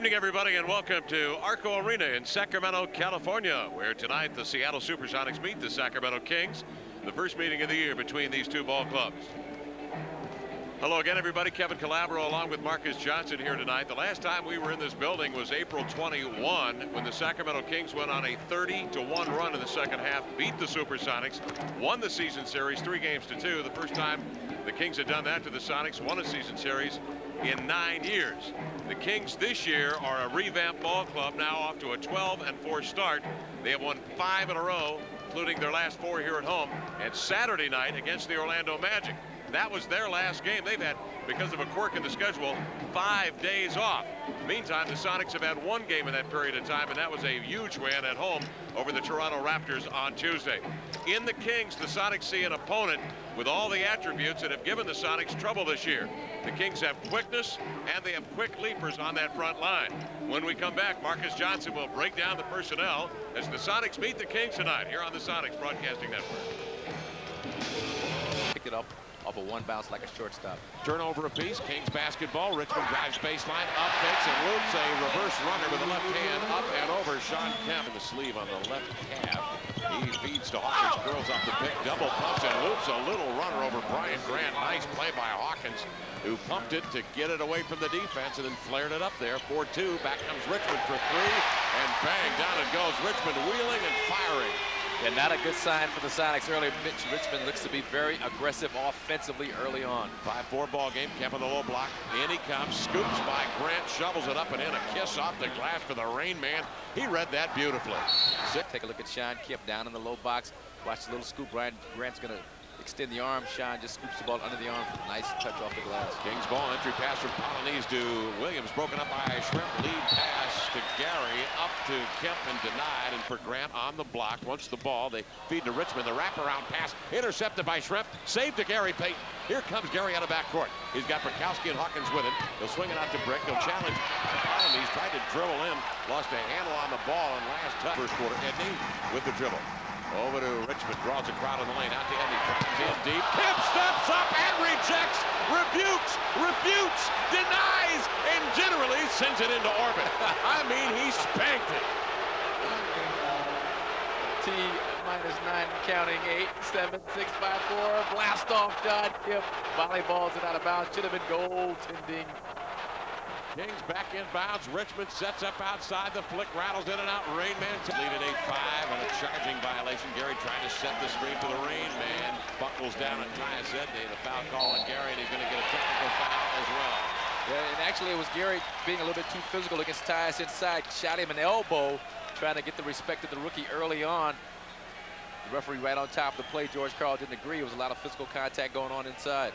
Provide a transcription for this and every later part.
Good evening, everybody, and welcome to Arco Arena in Sacramento, California, where tonight the Seattle Supersonics meet the Sacramento Kings, the first meeting of the year between these two ball clubs. Hello again, everybody. Kevin Calabro along with Marques Johnson here tonight. The last time we were in this building was April 21 when the Sacramento Kings went on a 30 to 1 run in the second half, beat the Supersonics, won the season series three games to two. The first time the Kings had done that to the Sonics, won a season series in nine years. The Kings this year are a revamped ball club now off to a 12 and 4 start. They have won five in a row, including their last four here at home, and Saturday night against the Orlando Magic. That was their last game. They've had, because of a quirk in the schedule, five days off. Meantime, the Sonics have had one game in that period of time, and that was a huge win at home over the Toronto Raptors on Tuesday. In the Kings, the Sonics see an opponent with all the attributes that have given the Sonics trouble this year. The Kings have quickness, and they have quick leapers on that front line. When we come back, Marques Johnson will break down the personnel as the Sonics meet the Kings tonight here on the Sonics Broadcasting Network. Pick it up off a one bounce like a shortstop. Turnover apiece. Kings basketball. Richmond drives baseline, up fakes and loops a reverse runner with the left hand up and over. Shawn Kemp in the sleeve on the left calf. He feeds to Hawkins, curls off the pick, double pumps and loops a little runner over Brian Grant. Nice play by Hawkins, who pumped it to get it away from the defense and then flared it up there. 4-2. Back comes Richmond for three, and bang, down it goes. Richmond wheeling and firing. And not a good sign for the Sonics early. Mitch Richmond looks to be very aggressive offensively early on. 5-4 ball game. Kemp on the low block. In he comes. Scoops by Grant. Shovels it up and in. A kiss off the glass for the Rain Man. He read that beautifully. Take a look at Shawn Kemp down in the low box. Watch the little scoop. Brian Grant's going to extend the arm. Shawn just scoops the ball under the arm. Nice touch off the glass. Kings ball entry pass from Polynice to Williams. Broken up by Schrempf. Lead pass to Gary. Up to Kemp and denied. And for Grant on the block. Once the ball, they feed to Richmond. The wraparound pass intercepted by Schrempf. Saved to Gary Payton. Here comes Gary out of backcourt. He's got Brickowski and Hawkins with him. He'll swing it out to Brick. He'll challenge Polynice. Tried to dribble in. Lost a handle on the ball and last touch. First quarter. Edney with the dribble. Over to Richmond, draws a crowd in the lane, out to Edney, drives in deep. Kemp steps up and rejects, rebukes, refutes, denies, and generally sends it into orbit. I mean, he spanked it. T minus nine, counting eight, seven, six, five, four. Blast off, Shawn Kemp. Volleyballs it out of bounds. Should have been goaltending. Kings back in bounds. Richmond sets up outside. The flick rattles in and out. Rain Man lead at 8-5 on a charging violation. Gary trying to set the screen for the Rain Man. Buckles down on Tyus Edney. The foul call on Gary, and he's going to get a technical foul as well. Yeah, and actually it was Gary being a little bit too physical against Tyus inside. Shot him an elbow, trying to get the respect of the rookie early on. The referee right on top of the play. George Karl didn't agree. It was a lot of physical contact going on inside.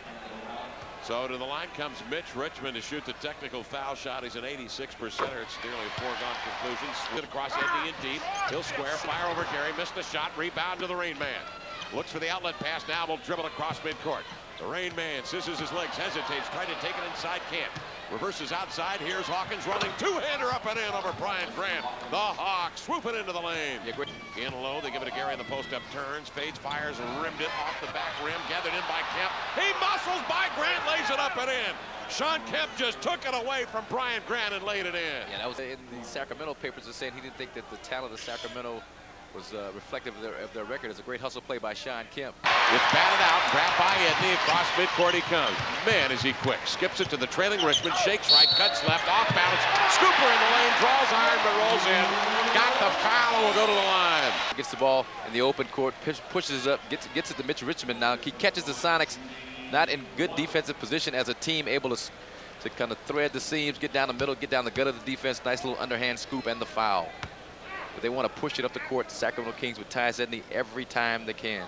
So to the line comes Mitch Richmond to shoot the technical foul shot. He's an 86 percenter. It's nearly a foregone conclusion. Slid across Edney in deep. He'll square, fire over Gary. Missed the shot. Rebound to the Rain Man. Looks for the outlet pass now. Will dribble across midcourt. The Rain Man scissors his legs, hesitates, trying to take it inside, can't. Reverses outside. Here's Hawkins running. Two-hander up and in over Brian Grant. The Hawks swooping into the lane. In low, they give it to Gary in the post-up. Turns, fades, fires, rimmed it off the back rim. Gathered in by Kemp. He muscles by Grant, lays it up and in. Shawn Kemp just took it away from Brian Grant and laid it in. Yeah, that was in the Sacramento papers. Are saying he didn't think that the talent of the Sacramento was uh, reflective of their, of their, record. It's a great hustle play by Shawn Kemp. It's batted out, grabbed by Edney. Across midcourt he comes. Man, is he quick. Skips it to the trailing Richmond. Shakes right, cuts left, off balance. Scooper in the lane, draws iron, but rolls in. Got the foul and will go to the line. Gets the ball in the open court, pushes it up, gets, gets it to Mitch Richmond now. He catches the Sonics not in good defensive position as a team, able to, to kind of thread the seams, get down the middle, get down the gut of the defense. Nice little underhand scoop and the foul but they want to push it up the court. The Sacramento Kings with Tyus Edney every time they can.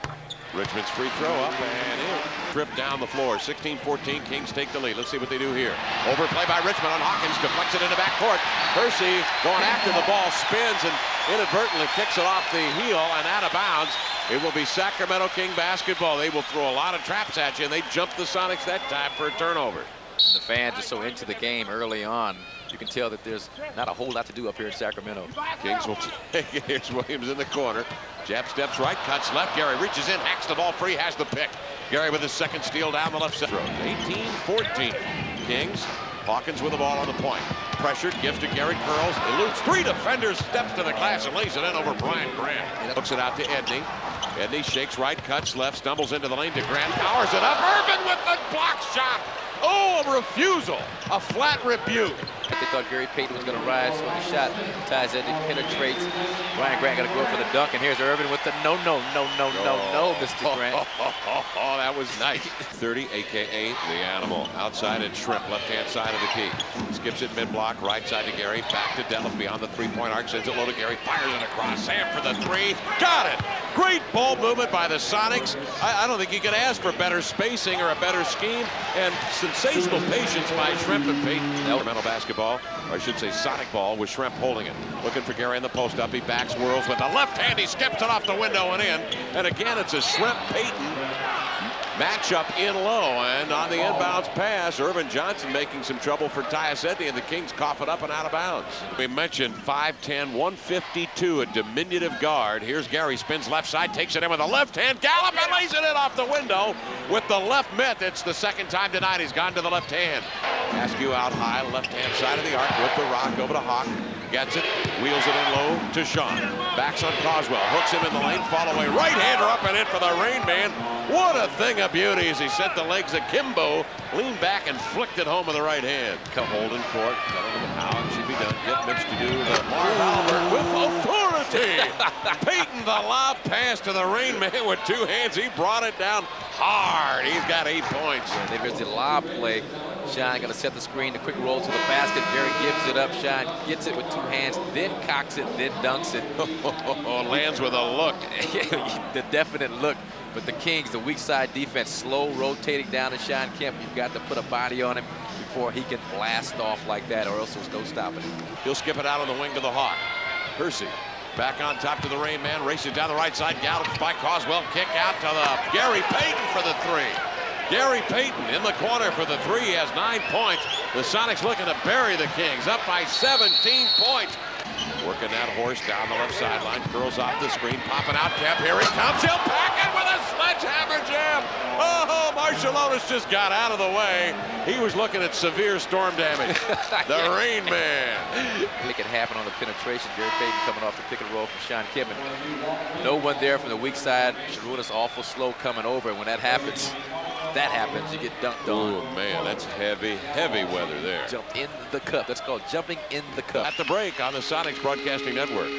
Richmond's free throw up and in. Trip down the floor. 16-14. Kings take the lead. Let's see what they do here. Overplay by Richmond on Hawkins. Deflects it into backcourt. Percy going after the ball. Spins and inadvertently kicks it off the heel and out of bounds. It will be Sacramento King basketball. They will throw a lot of traps at you, and they jump the Sonics that time for a turnover. And The fans are so into the game early on you can tell that there's not a whole lot to do up here in Sacramento. Kings will. Here's Williams in the corner. Jab steps right, cuts left. Gary reaches in, hacks the ball free, has the pick. Gary with his second steal down the left side. 18-14. Kings. Hawkins with the ball on the point. pressured, gives to Gary Curls, eludes three defenders, steps to the glass and lays it in over Brian Grant. Hooks it out to Edney. Edney shakes right, cuts left, stumbles into the lane to Grant, powers it up. Ervin with the block shot. Oh, a refusal, a flat rebuke. They thought Gary Payton was going to rise on the shot. Ties it, penetrates. Brian Grant going to go for the dunk, and here's Ervin with the no, no, no, no, no, no, oh. Mr. Grant. Oh, oh, oh, oh, that was nice. 30, a.k.a. the animal. Outside and Schrempf, left-hand side of the key. Skips it mid-block, right side to Gary. Back to Detlef beyond the three-point arc. Sends it low to Gary. Fires it across. Sam for the three. Got it. Great ball movement by the Sonics. I, I don't think you could ask for better spacing or a better scheme. And sensational patience by Schrempf and Payton. Elemental basketball, or I should say Sonic ball, with Schrempf holding it. Looking for Gary in the post up. He backs, whirls with the left hand. He skips it off the window and in. And again, it's a Schrempf Payton matchup in low. And on the inbounds pass, Ervin Johnson making some trouble for Edney, and the Kings cough it up and out of bounds. We mentioned 5'10", 152, a diminutive guard. Here's Gary, spins left side, takes it in with a left hand, Gallup, and lays it in off the window with the left mitt. It's the second time tonight he's gone to the left hand. Askew out high, left-hand side of the arc with the rock over to Hawk. Gets it, wheels it in low to Shawn. Backs on Causwell, hooks him in the lane, fall away. Right-hander up and in for the Rain Man. What a thing of beauty as he sent the legs akimbo, leaned back and flicked it home with the right hand. Come holding court, coming to the power, should be done. Get Mitch to do the Marv Albert with authority. Payton the lob pass to the Rain Man with two hands. He brought it down hard. He's got eight points. Yeah, there's the lob play. Shine going to set the screen, the quick roll to the basket. Gary gives it up. Shine gets it with two hands, then cocks it, then dunks it. oh, Lands with a look. the definite look. But the Kings, the weak side defense, slow rotating down to Shawn Kemp. You've got to put a body on him before he can blast off like that, or else there's no stopping him. He'll skip it out on the wing to the Hawk. Hersey back on top to the Rain Man, races down the right side, gallops by Causwell, kick out to the Gary Payton for the three. Gary Payton in the corner for the three. He has nine points. The Sonics looking to bury the Kings, up by 17 points. Working that horse down the left sideline, curls off the screen, popping out cap. Here he comes. He'll pack it with a sledgehammer jam. Oh, Marciulionis just got out of the way. He was looking at severe storm damage. the Rain Man. Make it happen on the penetration. Gary Payton coming off the pick and roll from Shawn Kemp. No one there from the weak side. Sharunas awful slow coming over. And when that happens, that happens, you get dunked on. Oh, man, that's heavy, heavy weather there. Jump in the cup. That's called jumping in the cup. At the break on the Sonics Broadcasting Network.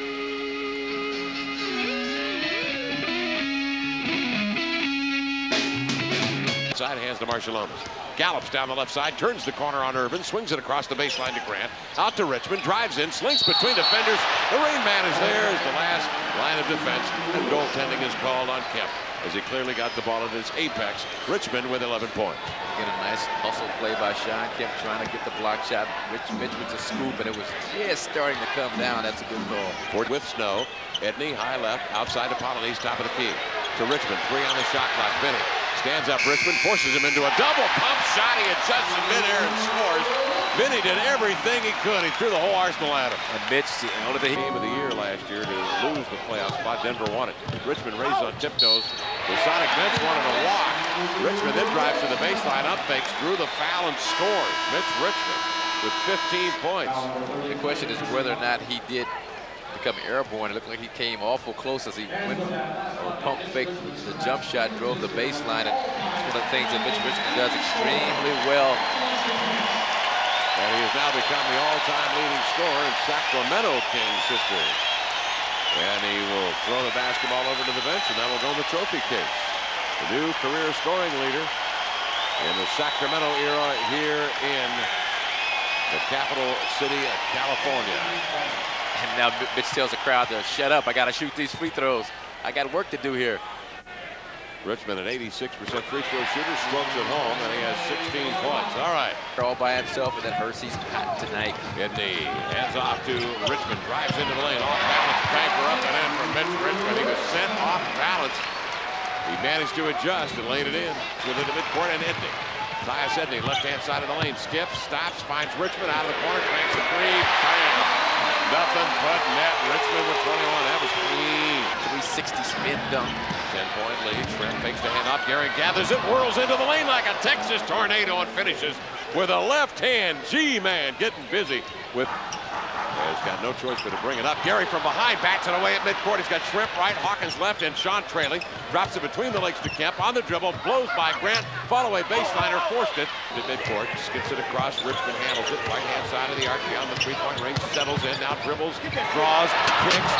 Side hands to Marciulionis. Gallops down the left side, turns the corner on Ervin, swings it across the baseline to Grant. Out to Richmond, drives in, slinks between defenders. The Rain Man is there as the last line of defense, and goaltending is called on Kemp as he clearly got the ball at his apex. Richmond with 11 points. Get a nice hustle play by Shawn Kemp trying to get the block shot. Rich Mitch with the scoop, and it was just starting to come down. That's a good goal. Ford with Snow. Edney, high left, outside to Polynice, top of the key. To Richmond, three on the shot clock. Vinny stands up Richmond, forces him into a double pump shot. He adjusts in midair and scores. Vinny did everything he could. He threw the whole arsenal at him. And Mitch, only the game of the year last year to lose the playoff spot. Denver won it. Richmond raised on tiptoes. The Sonic bench wanted to walk. Richmond then drives to the baseline, up fakes, drew the foul, and scores. Mitch Richmond with 15 points. The question is whether or not he did become airborne. It looked like he came awful close as he went or pump fake the jump shot, drove the baseline, and it's one of the things that Mitch Richmond does extremely well. Has now become the all-time leading scorer in Sacramento Kings history. And he will throw the basketball over to the bench, and that will go in the trophy case. The new career scoring leader in the Sacramento era here in the capital city of California. And now Mitch tells the crowd to shut up. I got to shoot these free throws. I got work to do here. Richmond, an 86% free throw shooter, strokes at home, and he has 16 points. All right. All by himself, and then Hersey's hot tonight. Edney hands off to Richmond, drives into the lane, off balance, banker up and in from Mitch Richmond. He was sent off balance. He managed to adjust and laid it in within the midcourt, and Edney. Tyus Edney, left-hand side of the lane, skips, stops, finds Richmond out of the corner, cranks a three, bam! Nothing but net. Richmond with 21. That was clean. 360 spin dunk. 10-point lead. Schrempf takes the hand up. Gary gathers it, whirls into the lane like a Texas tornado and finishes with a left hand. G-man getting busy. with has got no choice but to bring it up. Gary from behind bats it away at midcourt. He's got Schrempf right, Hawkins left, and Shawn trailing. Drops it between the legs to Kemp on the dribble, blows by Grant. Fall away baseliner, forced it to midcourt. Skips it across. Richmond handles it. Right hand side of the arc beyond the three-point range. Settles in now, dribbles, draws, kicks.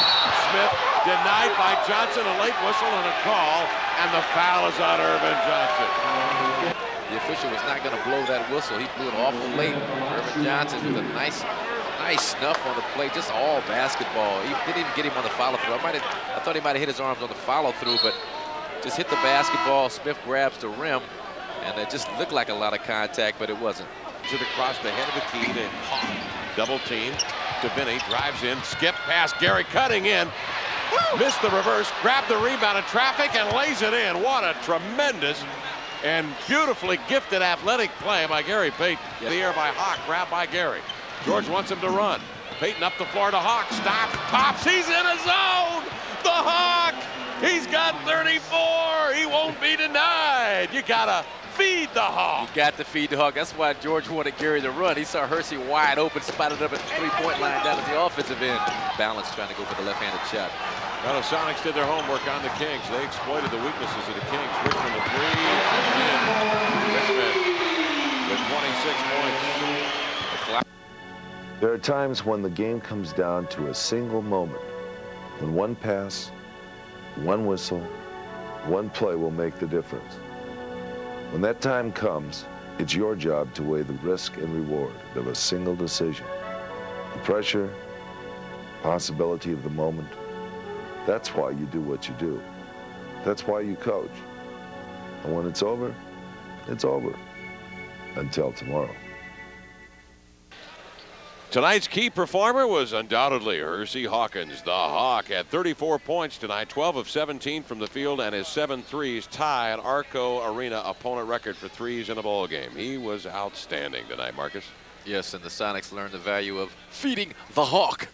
Smith denied by Johnson. A late whistle and a call, and the foul is on Ervin Johnson. The official was not going to blow that whistle. He blew it awful late. Ervin Johnson with a nice nice snuff on the play, just all basketball. He didn't even get him on the follow through. I might have, I thought he might have hit his arms on the follow through, but just hit the basketball. Smith grabs the rim, and it just looked like a lot of contact, but it wasn't. To the cross the head of the key to Hawk. Double team to Vinny, drives in, skip past Gary, cutting in. Missed the reverse, grabbed the rebound in traffic, and lays it in. What a tremendous and beautifully gifted athletic play by Gary Payton. Yep. The air by Hawk, grabbed by Gary. George wants him to run. Payton up the floor to Hawk. Stops, pops. He's in a zone. The Hawk. He's got 34. He won't be denied. You gotta feed the Hawk. You got to feed the Hawk. That's why George wanted Gary to run. He saw Hersey wide open, spotted up at the three-point line down at the offensive end. Balance trying to go for the left-handed shot. Well, the Sonics did their homework on the Kings. They exploited the weaknesses of the Kings. Richmond the three, Richmond with 26 points. There are times when the game comes down to a single moment, when one pass, one whistle, one play will make the difference. When that time comes, it's your job to weigh the risk and reward of a single decision. The pressure, possibility of the moment, that's why you do what you do. That's why you coach. And when it's over, it's over. Until tomorrow. Tonight's key performer was undoubtedly Hersey Hawkins. The Hawk at 34 points tonight, 12 of 17 from the field, and his seven threes tie an Arco Arena opponent record for threes in a ball game. He was outstanding tonight, Marques. Yes, and the Sonics learned the value of feeding the Hawk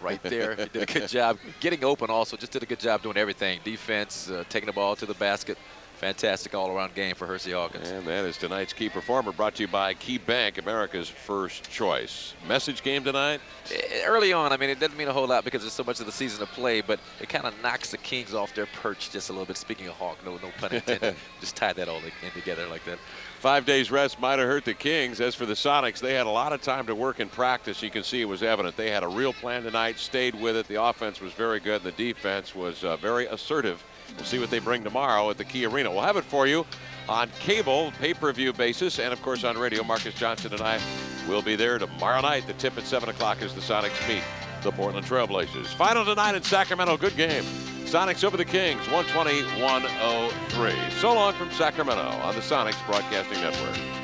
right there. he did a good job getting open also, just did a good job doing everything. Defense, uh, taking the ball to the basket, fantastic all-around game for Hersey Hawkins. And that is tonight's key performer brought to you by Key Bank, America's first choice. Message game tonight? Eh, early on, I mean, it doesn't mean a whole lot because there's so much of the season to play, but it kind of knocks the Kings off their perch just a little bit. Speaking of Hawk, no, no pun intended. just tied that all in together like that. Five days rest might have hurt the Kings. As for the Sonics, they had a lot of time to work in practice. You can see it was evident. They had a real plan tonight, stayed with it. The offense was very good. The defense was uh, very assertive We'll see what they bring tomorrow at the Key Arena. We'll have it for you on cable, pay-per-view basis, and of course on radio. Marques Johnson and I will be there tomorrow night. The tip at 7 o'clock as the Sonics meet the Portland Trailblazers. Final tonight in Sacramento. Good game. Sonics over the Kings, 120-103. So long from Sacramento on the Sonics Broadcasting Network.